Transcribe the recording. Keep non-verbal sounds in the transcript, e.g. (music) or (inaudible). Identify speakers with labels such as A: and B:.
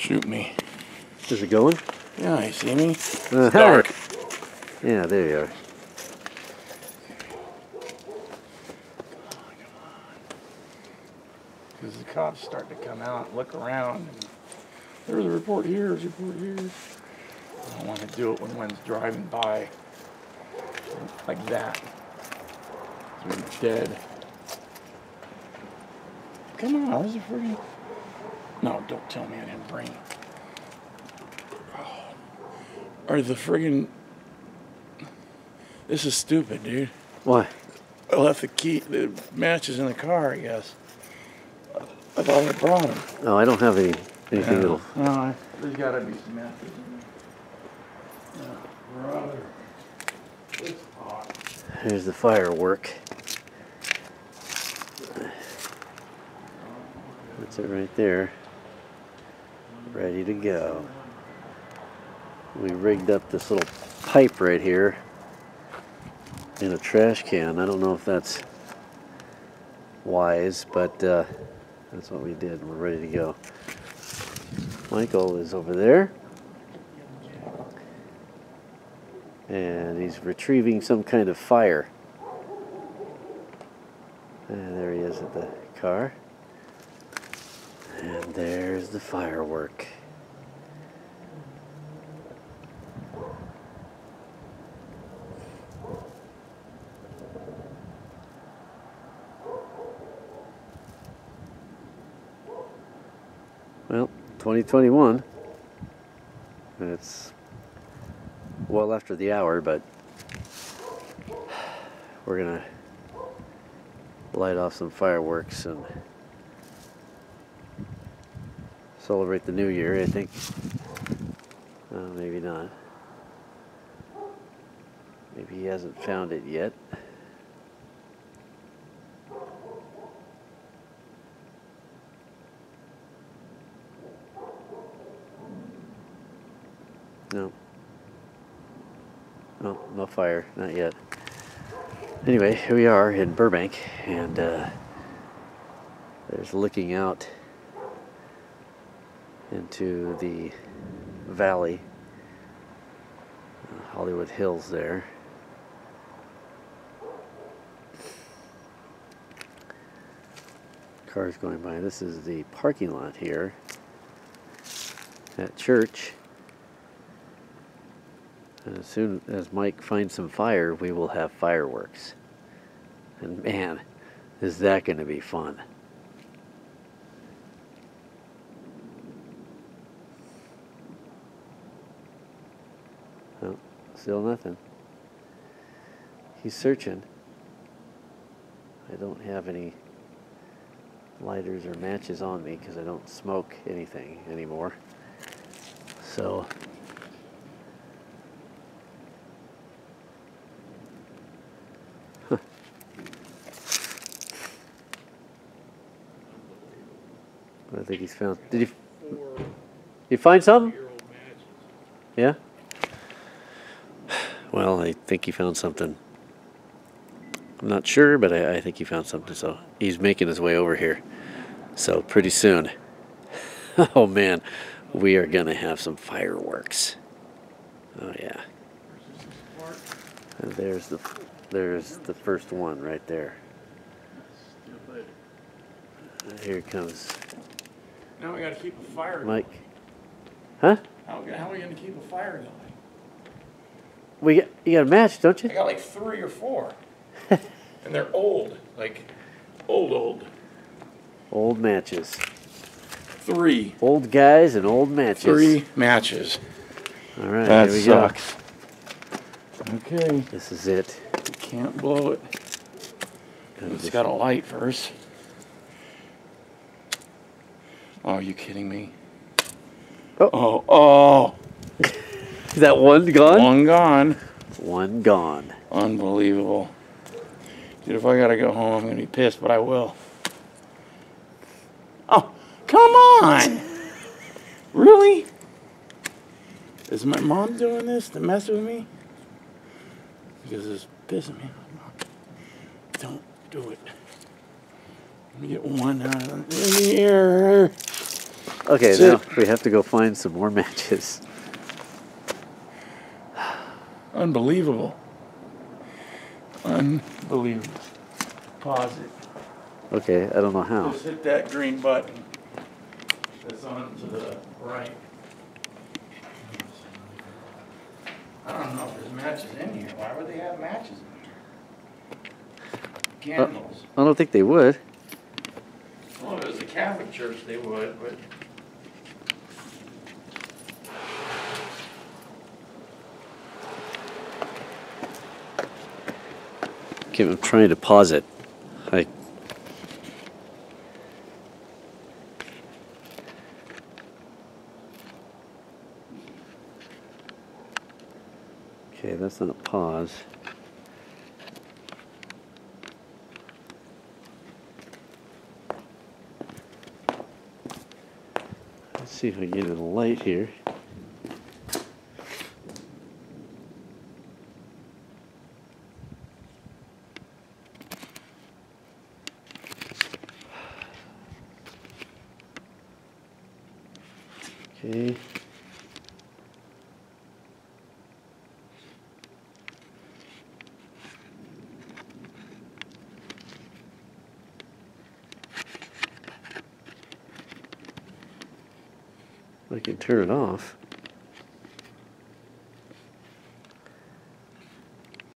A: Shoot me.
B: Is it going?
A: Yeah, you see me?
B: Uh,
A: Dark.
B: Yeah, there you are.
A: Because the cops start to come out and look around. And there's a report here, there's a report here. I don't want to do it when one's driving by like that. They're dead. Come on, there's a friggin'. No, don't tell me I didn't bring it. Oh. Are the friggin'. This is stupid, dude.
B: Why?
A: I left the key, the matches in the car, I guess. I thought I brought them.
B: Oh, I don't have any anything that'll.
A: No, I- there's gotta be some matches in there. Yeah, brother. It's hot.
B: Here's the firework. That's it right there. Ready to go. We rigged up this little pipe right here in a trash can. I don't know if that's wise, but uh, that's what we did. We're ready to go. Michael is over there. And he's retrieving some kind of fire. And there he is at the car. And there's the firework. Well, 2021. It's well after the hour, but (sighs) we're gonna light off some fireworks and celebrate the new year, I think. Uh, maybe not. Maybe he hasn't found it yet. No. No, no fire, not yet. Anyway, here we are in Burbank, and uh, there's looking out into the valley, uh, Hollywood Hills there. Cars going by. This is the parking lot here at church. And as soon as Mike finds some fire, we will have fireworks. And man, is that going to be fun! Oh, still nothing. He's searching. I don't have any lighters or matches on me because I don't smoke anything anymore. So I think he's found. Did you? You find something? Yeah. Well, I think he found something. I'm not sure, but I, I think he found something. So he's making his way over here. So pretty soon. (laughs) oh man, we are gonna have some fireworks. Oh yeah. And there's the there's the first one right there. Here it comes
A: Now we gotta keep a fire going.
B: Mike. Huh?
A: How, how are we gonna keep a fire going?
B: We got, you got a match, don't you?
A: I got like three or four. (laughs) and they're old. Like, old, old.
B: Old matches.
A: Three.
B: Old guys and old matches.
A: Three matches.
B: All right,
A: That
B: here we
A: sucks. Okay.
B: This is it.
A: You can't blow it. It's got a light first. Oh, are you kidding me?
B: Oh.
A: Oh, oh.
B: Is that one gone?
A: One gone.
B: One gone.
A: Unbelievable. Dude, if I gotta go home, I'm gonna be pissed, but I will. Oh, come on! (laughs) Really? Is my mom doing this to mess with me? Because it's pissing me off. Don't do it. Let me get one out of the air.
B: Okay,
A: That's
B: now we have to go find some more matches.
A: Unbelievable. Unbelievable. Pause it.
B: Okay, I don't know how.
A: Just hit that green button that's on to the right. I don't know if there's matches in here. Why would they have matches in here? Uh, Candles.
B: I don't think they would.
A: Well, if it was a Catholic church, they would, but.
B: I'm trying to pause it. I. Okay, that's not a pause. Let's see if I can get a light here. Okay. I can turn it off.